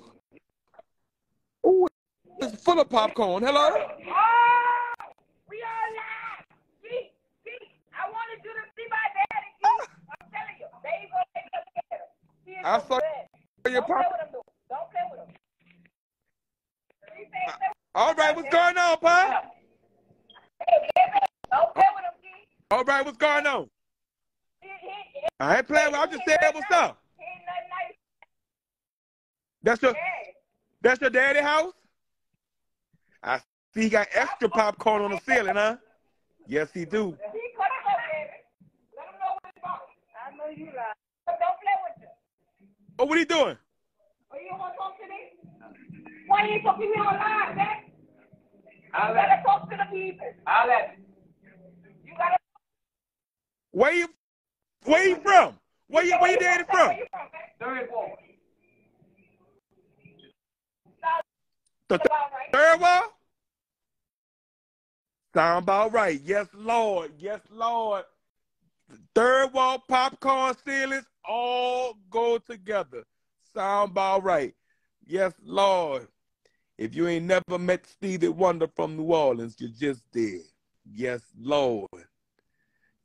It's full of popcorn. Hello? Oh, we are live. See, see, I wanted you to see my daddy. See, I'm telling you, they ain't gonna make us together. He is I so saw good. your Don't play pop. with him, dude. Don't play with him. He said, ah. play with All right, what's going on? Hey, baby, don't play with him, G. All right, what's going on? He, he, I ain't playing with I'm just saying what's up. he ain't nothing nice. That's your Hey, that's your daddy house? I see he got extra popcorn on the ceiling, huh? Yes, he do. he cut baby. Let him know what it's about. You him. Oh, what he doing? Oh, you don't want to talk to me? Why you talking to me on live, man? I'll You let gotta talk to the people. I'll let You gotta Where you where you from? Where you where you daddy from? You Third Ward. Wall? Sound about right. Yes, Lord. Yes, Lord. Third Ward popcorn ceilings all go together. Sound about right. Yes, Lord. If you ain't never met Stevie Wonder from New Orleans, you just did. Yes, Lord.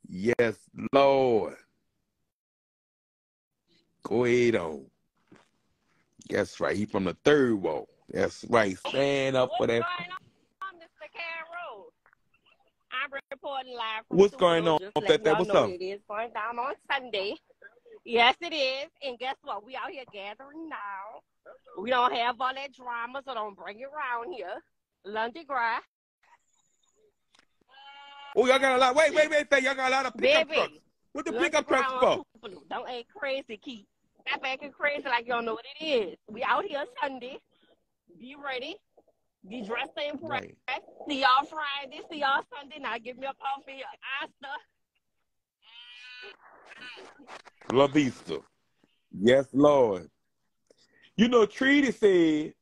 Yes, Lord. Go ahead on. That's right. He from the Third Ward. That's right. Stand up for What's that. going on, Mr. Carroll? I'm reporting live from What's going on, just letting Fat? What's up? It is going down on Sunday. Yes, it is. And guess what? We out here gathering now. We don't have all that drama, so don't bring it around here. London Grass. Oh, y'all got a lot. Wait, wait, wait. Y'all got a lot of pickup Baby. trucks. What the pickup trucks for? Don't act crazy, Keith. Stop acting crazy like you don't know what it is. We out here Sunday. Be ready. Be dressed to impress. Right. See y'all Friday. See y'all Sunday. Now give me a coffee, Asta. La Vista. Yes, Lord. You know, Treaty said,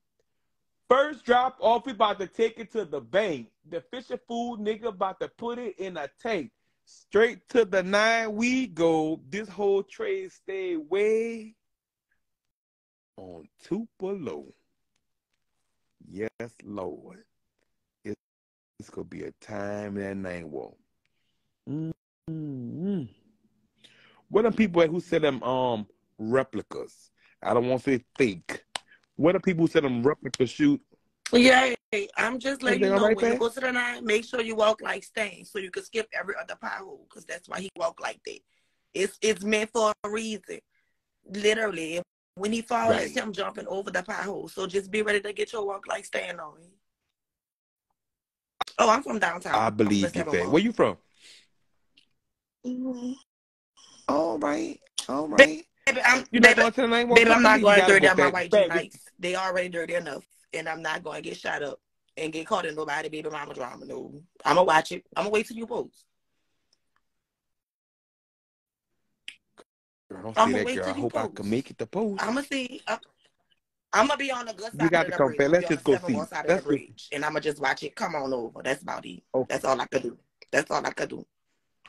first drop off, we about to take it to the bank. The Fisher Food nigga about to put it in a tank. Straight to the nine we go. This whole trade stay way on Tupelo. Yes, Lord. It's, it's gonna be a time in that Ninth Ward. Mm-hmm. What are people who sell them um replicas? I don't want to say fake. What are people who sell them replica shoot? Yeah, I'm just letting you Everything know all right, when you go to the nine, make sure you walk like Stan, so you can skip every other pothole, because that's why he walked like that. It's it's meant for a reason. Literally, when he falls, Right. it's him jumping over the pothole. So just be ready to get your walk like Stan on. me. Oh, I'm from downtown. I believe you, have a Fat. walk. Where you from? Mhm. All right, all right. Baby, I'm, You not baby, going to the nine baby, I'm not going dirty on my white back. nights. They already dirty enough, and I'm not going to get shot up and get caught in nobody baby mama drama. No, I'm gonna watch it. I'm gonna wait till you post. Girl, don't I'ma that, girl. I you hope I can make it to post. I'm gonna see. I'm, I'm gonna be on the good side We got of to the come back. Let's just go see. side of Let's the bridge, and I'm gonna just watch it. Come on over. That's about it. Okay. That's all I could do. That's all I could do.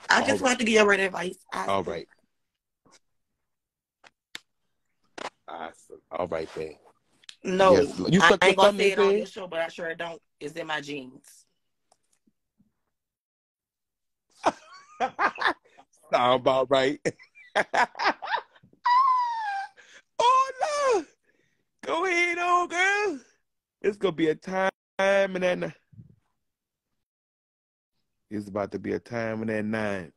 I All just right. want to give you right advice. I, All right. Awesome. All right, then. No, Yes, you I ain't gonna say it on your show, but I sure don't. It's in my genes. Sound about right. oh no! Go ahead, old girl. It's gonna be a time in that. Ni- it's about to be a time in that nine.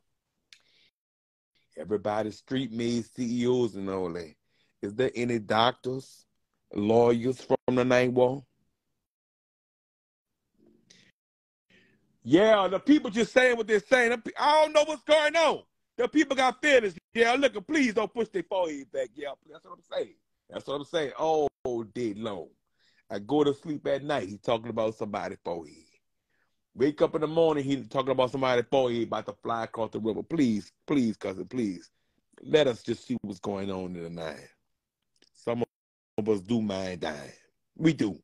Everybody street made CEOs and all that. Is there any doctors, lawyers from the Ninth Ward? Yeah, the people just saying what they're saying. I don't know what's going on. The people got feelings. Yeah, look, please don't push their forehead back. Yeah, that's what I'm saying. That's what I'm saying. Oh, All day long. I go to sleep at night. He talking about somebody's forehead. Wake up in the morning. He talking about somebody's forehead about to fly across the river. Please, please, cousin, please. Let us just see what's going on in the night. Some of us do mind dying. We do.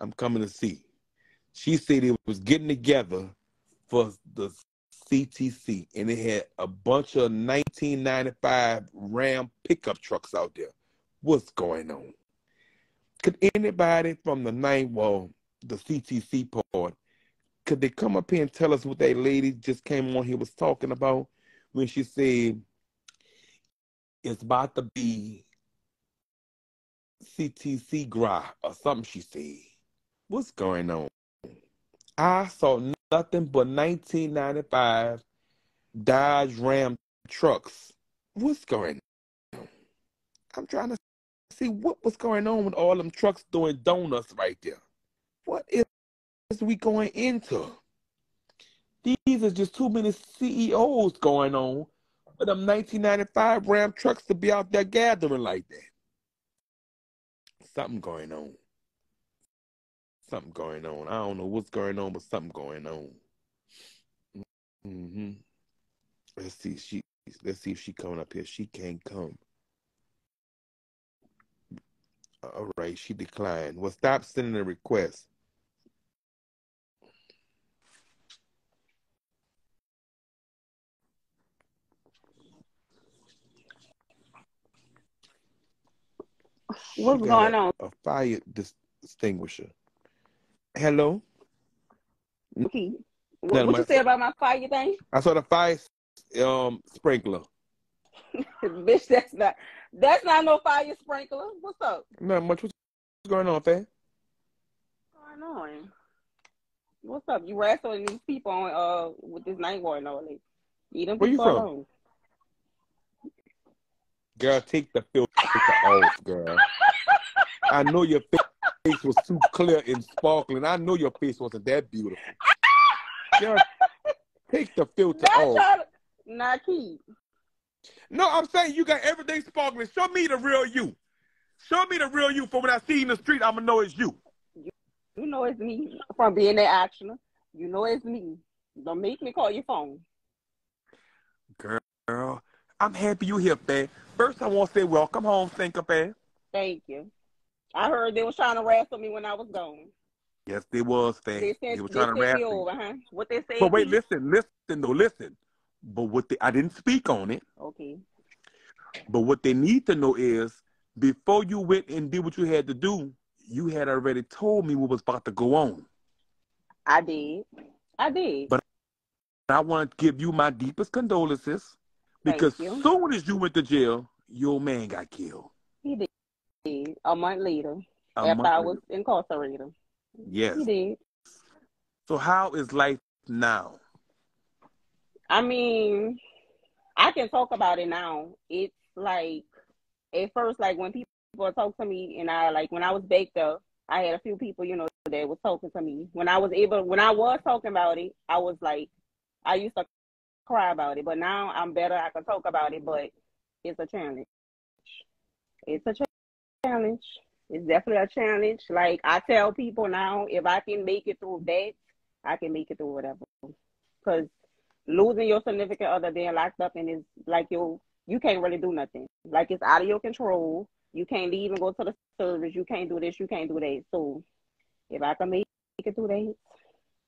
I'm coming to see. She said it was getting together for the CTC, and it had a bunch of 1995 Ram pickup trucks out there. What's going on? Could anybody from the Ninth Ward, the CTC part, could they come up here and tell us what that lady just came on here was talking about when she said it's about to be CTC gra or something she said. What's going on? I saw nothing but 1995 Dodge Ram trucks. What's going on? I'm trying to see what was going on with all them trucks doing donuts right there. What is we going into? These are just too many CEOs going on for them 1995 Ram trucks to be out there gathering like that. Something going on. Something going on. I don't know what's going on, but something going on. hmm Let's see. She. Let's see if she coming up here. She can't come. All right, she declined. Well, stop sending a request. What's going on, a fire dis- extinguisher. Hello. Keith? What, what you say about my fire thing? I saw the fire um sprinkler. Bitch, that's not that's not no fire sprinkler. What's up? Not much. What's going on, fam? What's going on? What's up? You wrestling these people on uh with this Ninth Ward and all that. Leave them Where you from? alone. Girl, take the filter off, girl. I know your face was too clear and sparkling. I know your face wasn't that beautiful. Girl, take the filter Not off. to, not Keith. No, I'm saying you got everything sparkling. Show me the real you. Show me the real you. For when I see you in the street, I'ma know it's you. You know it's me from being that actioner. You know it's me. Don't make me call your phone. Girl, I'm happy you here, fam. First, I want to say welcome home, Thinker, fam. Thank you. I heard they was trying to wrestle me when I was gone. Yes, they was They fast. They were trying to me me. over, huh? What they say? But wait, Pete? listen, listen, though, listen. But what they, I didn't speak on it. Okay. But what they need to know is before you went and did what you had to do, you had already told me what was about to go on. I did. I did. But I want to give you my deepest condolences because soon as you went to jail, your man got killed. A month later, A after month I later. was incarcerated. Yes. He did. So how is life now? I mean, I can talk about it now. It's like at first, like when people talk to me, and I like when I was baked up, I had a few people, you know, that was talking to me. When I was able, when I was talking about it, I was like, I used to cry about it, but now I'm better. I can talk about it, but it's a challenge. It's a challenge. It's definitely a challenge. Like I tell people now, if I can make it through that, I can make it through whatever. Because losing your significant other being locked up and is like you you can't really do nothing. Like it's out of your control. You can't leave and go to the service. You can't do this. You can't do that. So if I can make it through that,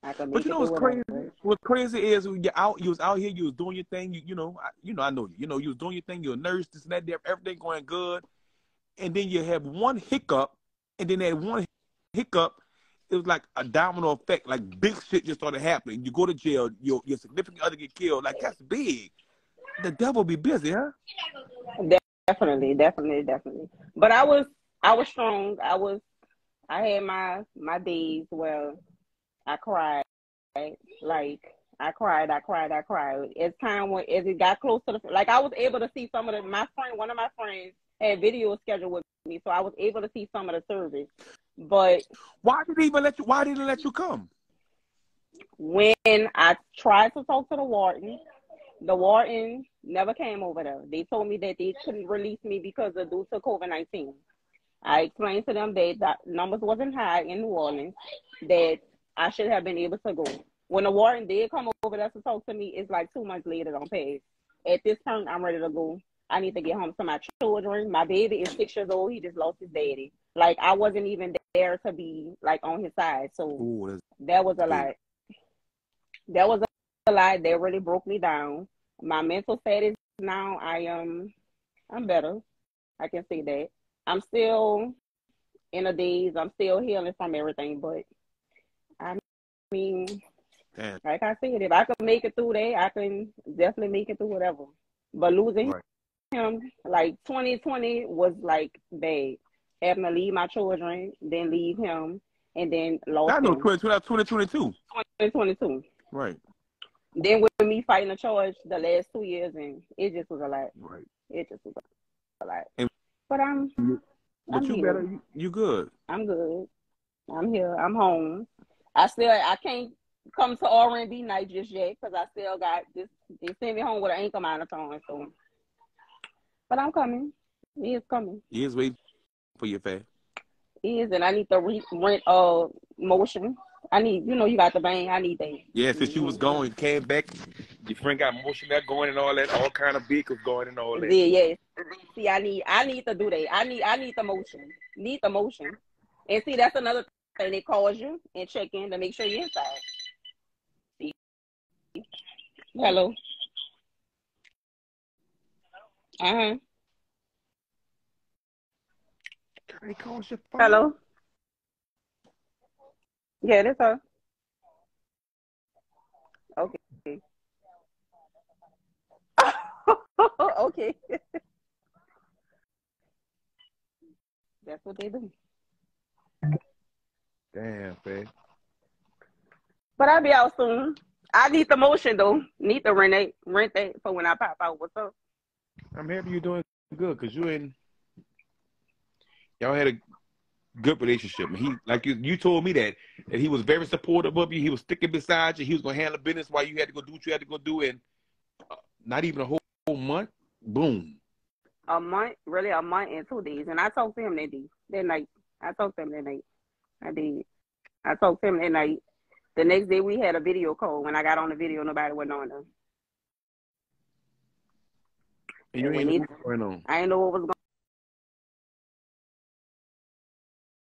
I can make it through the. But you know what's crazy? What's crazy is when you're out, you was out here, you was doing your thing. You, you know, I, you know, I know you. You know, you was doing your thing. You're a nurse, this and that, everything going good, and then you have one hiccup, and then that one hiccup, it was like a domino effect. Like big shit just started happening. You go to jail, your your significant other get killed. Like that's big. The devil be busy, huh? Definitely, definitely, definitely. But I was I was strong. I was I had my my days where I cried. Like I cried, I cried, I cried. As time went as it got close to the like I was able to see some of the my friend one of my friends had video scheduled with me, so I was able to see some of the service. But Why did he even let you? Why didn't he let you come? when I tried to talk to the warden, the warden never came over there. They told me that they couldn't release me because of due to COVID nineteen. I explained to them that the numbers wasn't high in New Orleans, that I should have been able to go. When the warden did come over there to talk to me, it's like two months later, don't pay. At this point, I'm ready to go. I need to get home to my children. My baby is six years old. He just lost his daddy. Like I wasn't even there to be like on his side. So Ooh, that was a lot. That was a lot. That really broke me down. My mental status now, I am, I'm better. I can say that. I'm still in a daze. I'm still healing from everything, but I mean, Damn. like I said, if I could make it through that, I can definitely make it through whatever. But losing Right. Him, like 2020 was like bad. Having to leave my children, then leave him, and then lost I know him. 2022. 2022. Right. Then with me fighting a charge the last two years, and it just was a lot. Right. It just was a lot. And- but I'm, But I'm you here. better. You, you good. I'm good. I'm here. I'm home. I still, I can't come to R and B night just yet because I still got this. They send me home with an ankle monitor on, so. But I'm coming. He is coming. He is waiting for your fast. He is, and I need to re- rent uh motion. I need, you know, you got the bang. I need that. Yeah, since you was going, came back. Your friend got motion that going and all that, all kind of vehicles going and all that. Yeah, yeah. See, I need, I need to do that. I need, I need the motion. Need the motion. And see, that's another thing. They calls you and check in to make sure you're inside. See? Hello. Uh huh. Calls your phone. Hello. Yeah, that's her. Okay. okay. That's what they do. Damn, fast. But I'll be out soon. I need the motion though. Need to rent it, rent that for when I pop out. What's up? I'm happy you're doing good because you and y'all had a good relationship. And he, like you, you told me that that he was very supportive of you. He was sticking beside you. He was gonna handle business while you had to go do what you had to go do. And uh, not even a whole, whole month, boom. A month, really a month and two days. And I talked to him that day, that night. I talked to him that night. I did. I talked to him that night. The next day we had a video call. When I got on the video, nobody was on there. You And ain't we know what's going on. I didn't know what was